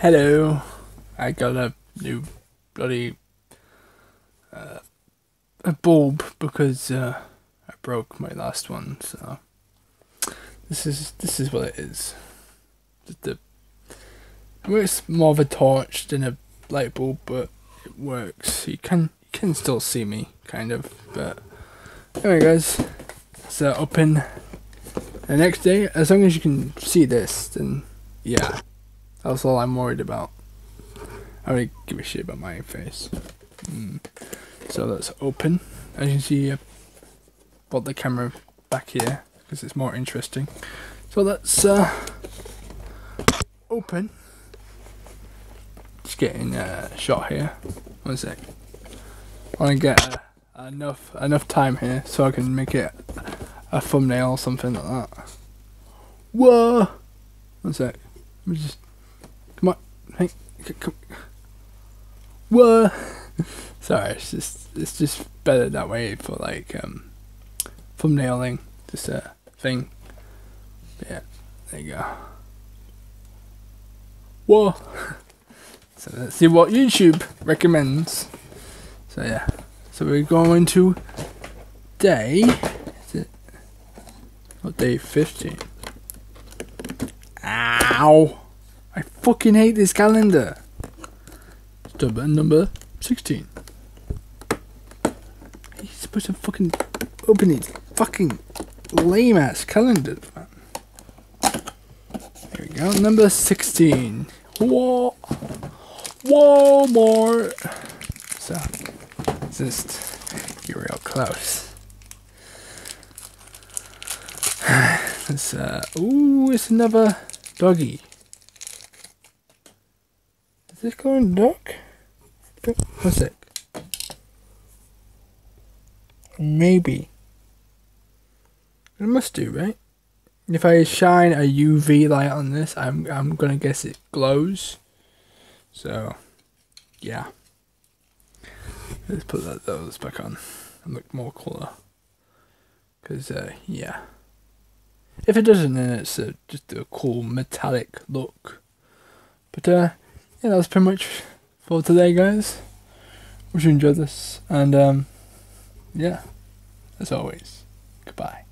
Hello. I got a new bloody uh, a bulb because uh, I broke my last one. So this is this is what it is. Just a, it's more of a torch than a light bulb, but it works. You can you can still see me, kind of. But anyway, guys, so open the next day. As long as you can see this, then yeah. That's all I'm worried about. I don't give a shit about my face. Mm. So let's open. As you can see, I brought the camera back here because it's more interesting. So let's uh, open. Just getting a shot here. One sec. I want to get uh, enough enough time here so I can make it a thumbnail or something like that. Whoa! One sec. Let me just Come on. Hey, come. Whoa. Sorry, it's just it's just better that way for like um thumbnailing. Just a thing. Yeah, there you go. Whoa. So let's see what YouTube recommends. So yeah. So we're going to day is it day fifteen? Ow fucking hate this calendar. Number 16. He's supposed to fucking open it. Fucking lame ass calendar, man. Here we go. Number 16. Whoa. Walmart. So, just you're real close. It's uh, ooh, it's another doggy. Is this going dark? One sec. Maybe. It must do, right? If I shine a UV light on this, I'm I'm gonna guess it glows. So, yeah. Let's put that those back on and look more cooler. Cause uh, yeah. If it doesn't, then it's uh, just a cool metallic look. But uh, yeah, that was pretty much for today, guys. Wish you enjoyed this, and um, yeah, as always, goodbye.